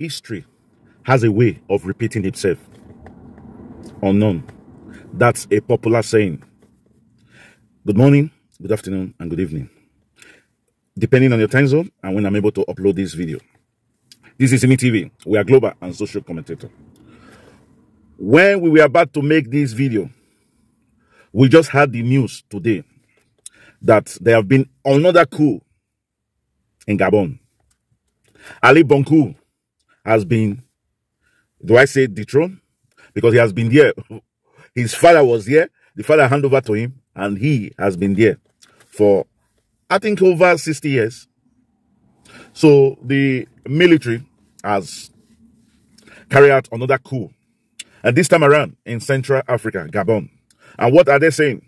history has a way of repeating itself. Unknown. That's a popular saying. Good morning, good afternoon, and good evening. Depending on your time zone and when I'm able to upload this video. This is ENII TV. We are global and social commentator. When we were about to make this video, we just had the news today that there have been another coup in Gabon. Ali Bongo has been, do I say dethroned? Because he has been there. His father was there. The father handed over to him and he has been there for, I think, over 60 years. So the military has carried out another coup. And this time around in Central Africa, Gabon. And what are they saying?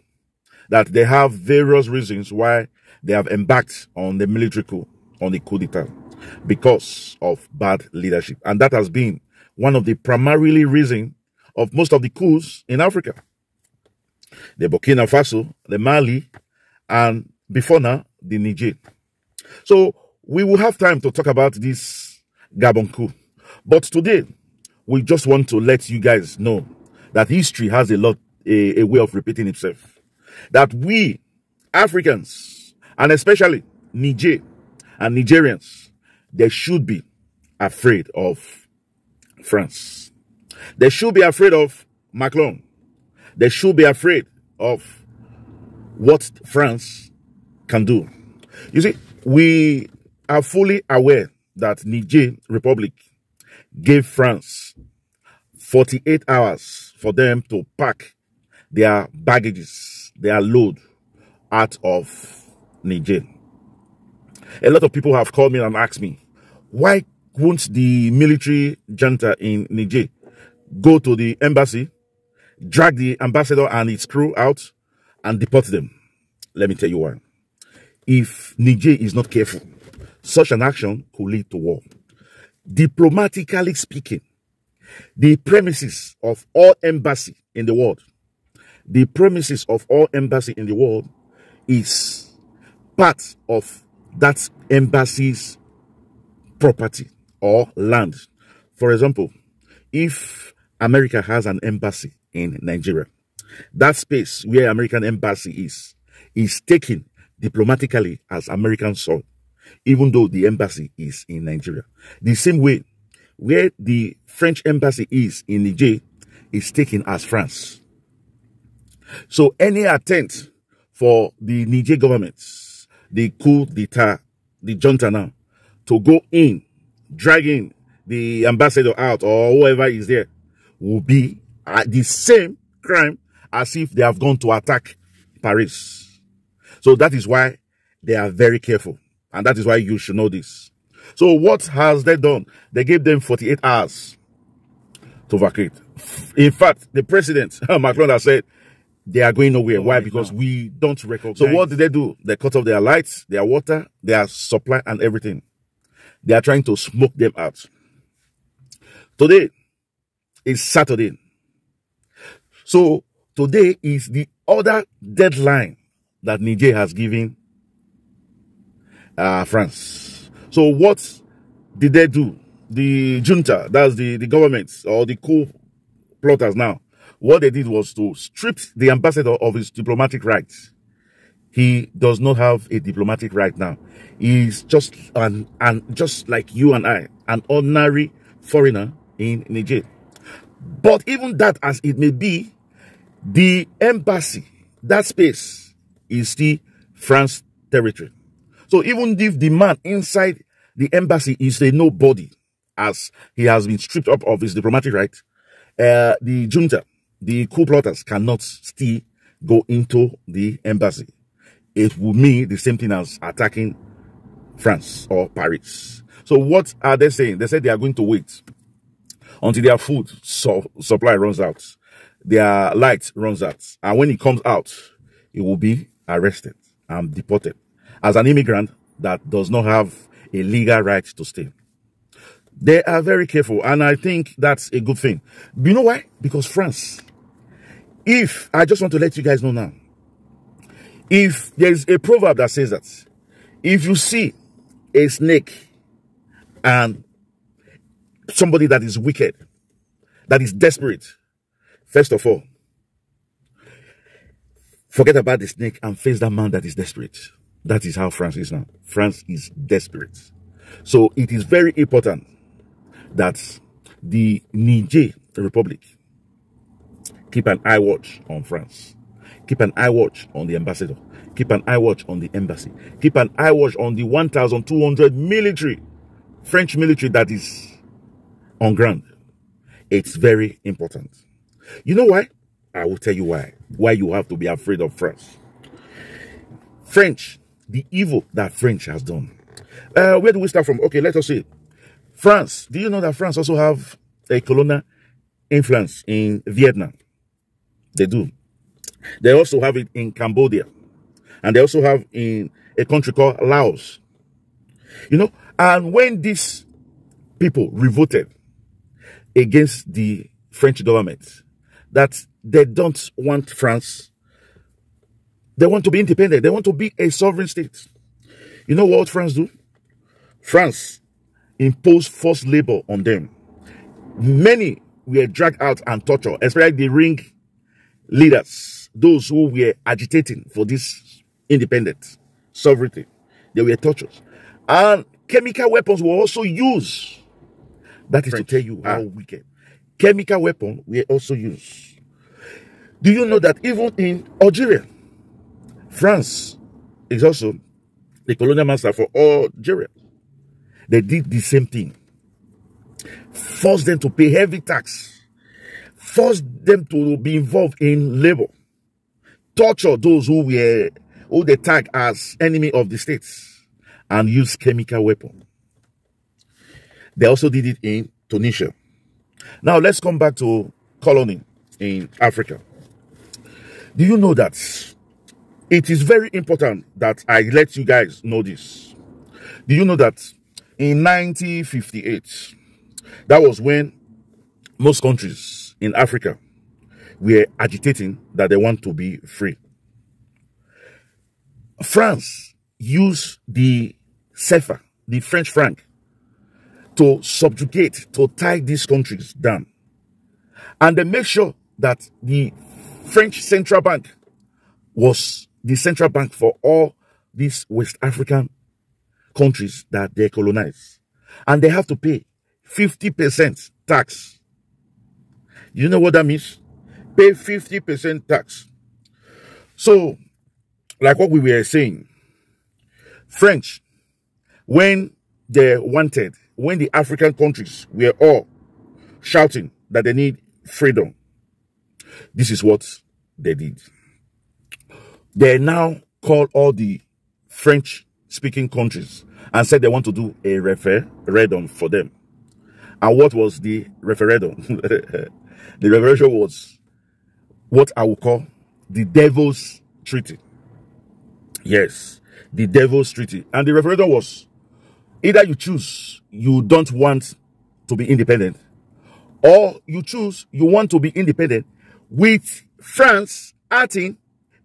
That they have various reasons why they have embarked on the military coup, on the coup d'etat, because of bad leadership. And that has been one of the primarily reason of most of the coups in Africa. The Burkina Faso, the Mali, and before now, the Niger. So we will have time to talk about this Gabon coup. But today, we just want to let you guys know that history has a lot, a, a way of repeating itself. That we, Africans, and especially Niger and Nigerians, they should be afraid of France. They should be afraid of Macron. They should be afraid of what France can do. You see, we are fully aware that Niger Republic gave France 48 hours for them to pack their baggages, their load out of Niger. A lot of people have called me and asked me, why won't the military junta in Niger go to the embassy, drag the ambassador and his crew out and deport them? Let me tell you why. If Niger is not careful, such an action could lead to war. Diplomatically speaking, the premises of all embassy in the world, the premises of all embassy in the world is part of that embassy's property or land. For example, if America has an embassy in Nigeria, that space where American embassy is, is taken diplomatically as American soil even though the embassy is in Nigeria. The same way, where the French embassy is in Niger is taken as France. So any attempt for the Niger government, the coup d'etat, the junta now, to go in, dragging the ambassador out or whoever is there, will be at the same crime as if they have gone to attack Paris. So that is why they are very careful. And that is why you should know this. So what has they done? They gave them 48 hours to vacate. In fact, the president, Macron, has said they are going nowhere. Oh, why? Because now. we don't recognize. So what did they do? They cut off their lights, their water, their supply and everything. They are trying to smoke them out. Today is Saturday. So today is the other deadline that Niger has given uh, France. So what did they do? The junta, that's the, the government or the coup plotters now, what they did was to strip the ambassador of his diplomatic rights. He does not have a diplomatic right now. He's just an, an just like you and I, an ordinary foreigner in Niger. But even that as it may be, the embassy, that space is still France territory. So even if the man inside the embassy is a nobody, as he has been stripped up of his diplomatic right, uh, the junta, the coup plotters cannot still go into the embassy. It will mean the same thing as attacking France or Paris. So what are they saying? They said they are going to wait until their food so supply runs out, their light runs out. And when it comes out, it will be arrested and deported as an immigrant that does not have a legal right to stay. They are very careful, and I think that's a good thing. You know why? Because France. If, I just want to let you guys know now, if there's a proverb that says that, if you see a snake and somebody that is wicked, that is desperate, first of all, forget about the snake and face that man that is desperate. That is how France is now. France is desperate. So it is very important that the Niger Republic keep an eye watch on France. Keep an eye watch on the ambassador. Keep an eye watch on the embassy. Keep an eye watch on the 1,200 military, French military that is on ground. It's very important. You know why? I will tell you why. Why you have to be afraid of France. French, the evil that French has done. Uh, where do we start from? Okay, let us see. France. Do you know that France also have a colonial influence in Vietnam? They do. They also have it in Cambodia. And they also have in a country called Laos. You know, and when these people revolted against the French government, that they don't want France, they want to be independent, they want to be a sovereign state. You know what France do? France imposed forced labor on them. Many were dragged out and tortured, especially the ring leaders, those who were agitating for this independence, sovereignty. They were tortured. And chemical weapons were also used. That is French. to tell you how ah. wicked. Chemical weapons were also used. Do you know that even in Algeria, France is also the colonial master for Algeria? They did the same thing. Forced them to pay heavy tax. Forced them to be involved in labor. Torture those who were who they tag as enemy of the states and use chemical weapon. They also did it in Tunisia. Now let's come back to colony in Africa. Do you know that it is very important that I let you guys know this? Do you know that in 1958, that was when most countries in Africa were agitating that they want to be free. France used the CFA, the French franc, to subjugate, to tie these countries down. And they make sure that the French central bank was the central bank for all these West African countries that they colonize. And they have to pay 50% tax. You know what that means? Pay 50% tax. So, like what we were saying, French, when they wanted, when the African countries were all shouting that they need freedom, this is what they did. They now call all the French speaking countries and said they want to do a referendum for them. And what was the referendum? the referendum was what I would call the devil's treaty. Yes, the devil's treaty. And the referendum was either you choose you don't want to be independent, or you choose you want to be independent with France acting,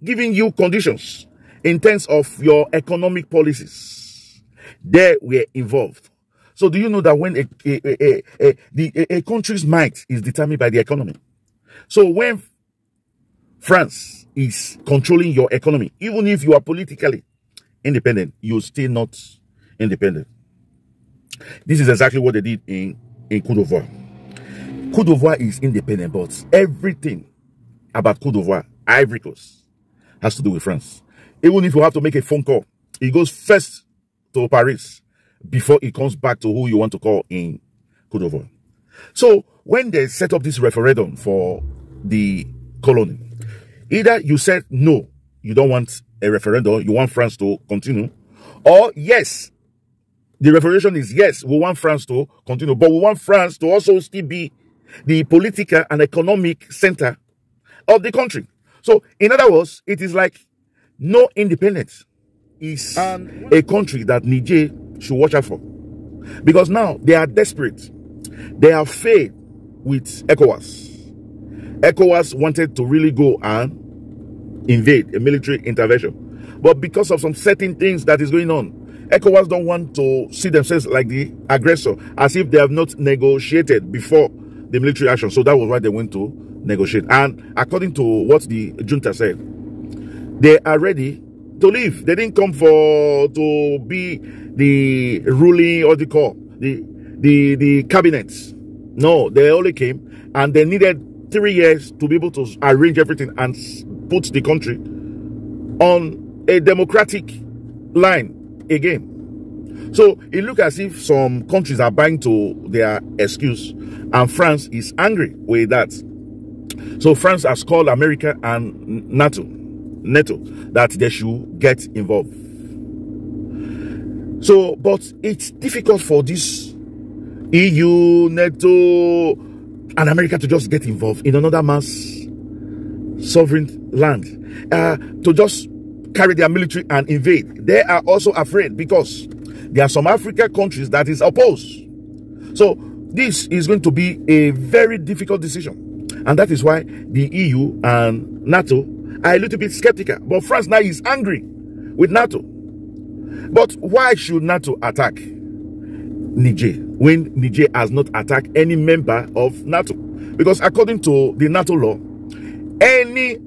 giving you conditions in terms of your economic policies. They were involved. So do you know that when a, a, a, a, the, a country's might is determined by the economy? So when France is controlling your economy, even if you are politically independent, you're still not independent. This is exactly what they did in, in Cote d'Ivoire. Cote d'Ivoire is independent, but everything about Cote d'Ivoire, Ivory Coast, has to do with France. Even if you have to make a phone call, it goes first to Paris before it comes back to who you want to call in Cote d'Ivoire. So when they set up this referendum for the colony, either you said no, you don't want a referendum, you want France to continue, or yes, the referendum is yes, we want France to continue, but we want France to also still be the political and economic center of the country. So, in other words, it is like no independence is a country that Niger should watch out for. Because now they are desperate. They have failed with ECOWAS. ECOWAS wanted to really go and invade a military intervention. But because of some certain things that is going on, ECOWAS don't want to see themselves like the aggressor, as if they have not negotiated before the military action. So that was why they went to negotiate. And according to what the junta said, they are ready to leave. They didn't come for to be the ruling or the core, the the the cabinets. No, they only came and they needed three years to be able to arrange everything and put the country on a democratic line again. So it looks as if some countries are buying to their excuse, and France is angry with that. So France has called America and NATO, NATO that they should get involved. So, but it's difficult for this EU, NATO, and America to just get involved in another man's sovereign land, uh, to just carry their military and invade. They are also afraid because there are some African countries that is opposed. So this is going to be a very difficult decision. And that is why the EU and NATO are a little bit skeptical. But France now is angry with NATO. But why should NATO attack Niger when Niger has not attacked any member of NATO? Because according to the NATO law, any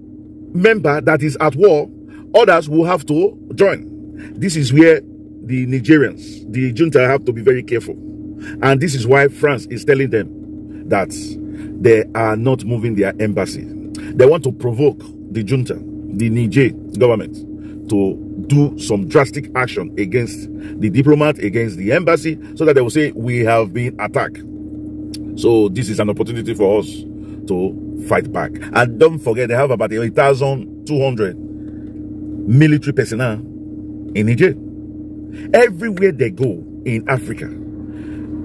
member that is at war, others will have to join. This is where the Nigerians, the junta have to be very careful. And this is why France is telling them that they are not moving their embassy. They want to provoke the junta, the Niger government, to do some drastic action against the diplomat, against the embassy, so that they will say, we have been attacked. So this is an opportunity for us to fight back. And don't forget, they have about 8,200 military personnel in Niger. Everywhere they go in Africa,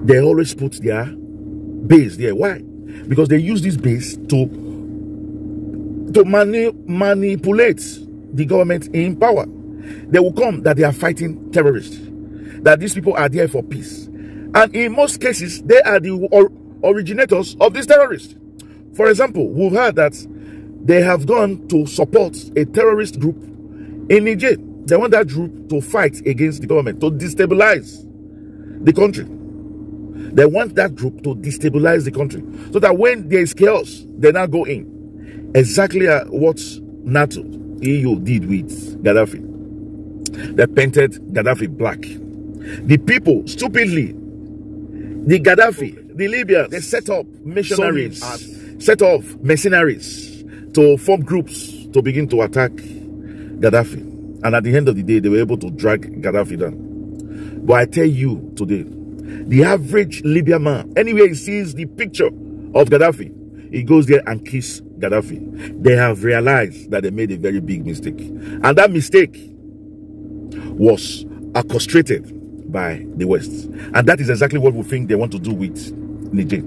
they always put their base there. Why? Because they use this base to to mani manipulate the government in power. They will come that they are fighting terrorists, that these people are there for peace. And in most cases, they are the or originators of these terrorists. For example, we've heard that they have gone to support a terrorist group in Niger. They want that group to fight against the government, to destabilize the country. They want that group to destabilize the country so that when there is chaos, they now go in. Exactly uh, what NATO, EU did with Gaddafi. They painted Gaddafi black. The people, stupidly, the Gaddafi, the Libyans, they set up missionaries, set off mercenaries to form groups to begin to attack Gaddafi. And at the end of the day, they were able to drag Gaddafi down. But I tell you today, the average Libyan man, anywhere he sees the picture of Gaddafi, he goes there and kiss Gaddafi. They have realized that they made a very big mistake. And that mistake was orchestrated by the West. And that is exactly what we think they want to do with Niger.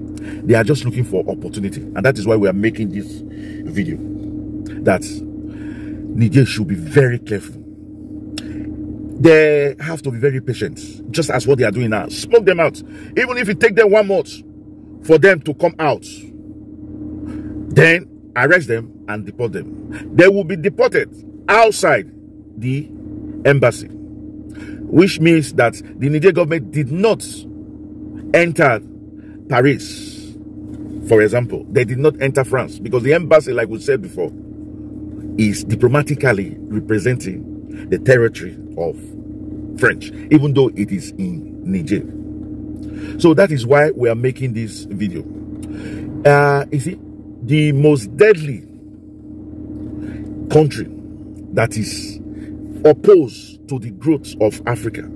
They are just looking for opportunity. And that is why we are making this video. That Niger should be very careful they have to be very patient, just as what they are doing now. Smoke them out. Even if it take them one month for them to come out, then arrest them and deport them. They will be deported outside the embassy, which means that the Niger government did not enter Paris, for example. They did not enter France because the embassy, like we said before, is diplomatically representing the territory of French, even though it is in Niger. So that is why we are making this video. Uh, you see, the most deadly country that is opposed to the growth of Africa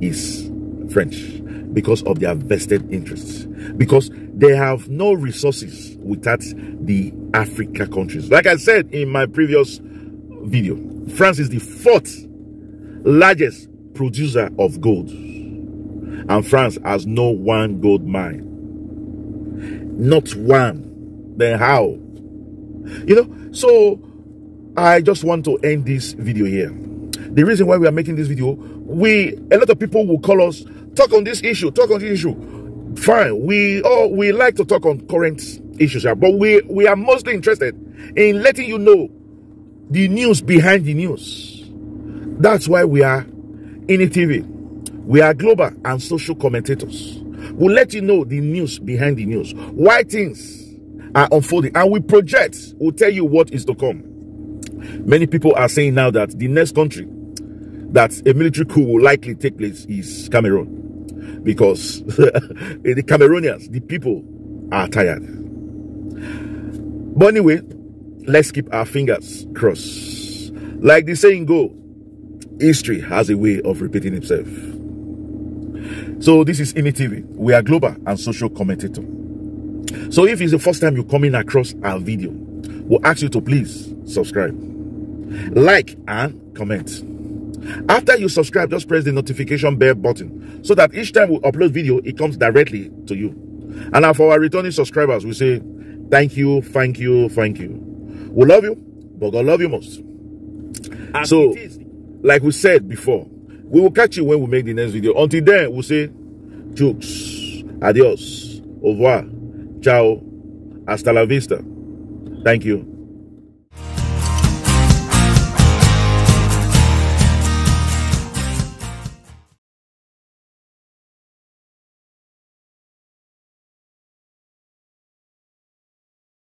is French because of their vested interests. Because they have no resources without the Africa countries. Like I said in my previous video, France is the fourth largest producer of gold. And France has no one gold mine. Not one. Then how? You know, so I just want to end this video here. The reason why we are making this video, we a lot of people will call us talk on this issue, talk on this issue. Fine, we all we like to talk on current issues, but we we are mostly interested in letting you know the news behind the news. That's why we are ENII TV. We are global and social commentators. We'll let you know the news behind the news, why things are unfolding, and we project, we'll tell you what is to come. Many people are saying now that the next country that a military coup will likely take place is Cameroon because the Cameroonians, the people, are tired. But anyway, let's keep our fingers crossed. Like the saying go, history has a way of repeating itself. So this is ENII TV. We are global and social commentator. So if it's the first time you're coming across our video, we'll ask you to please subscribe, like, and comment. After you subscribe, just press the notification bell button so that each time we upload video, it comes directly to you. And for our returning subscribers, we say thank you, thank you, thank you. We love you, but God love you most. As so, like we said before, we will catch you when we make the next video. Until then, we'll say jokes, adios, au revoir, ciao, hasta la vista. Thank you.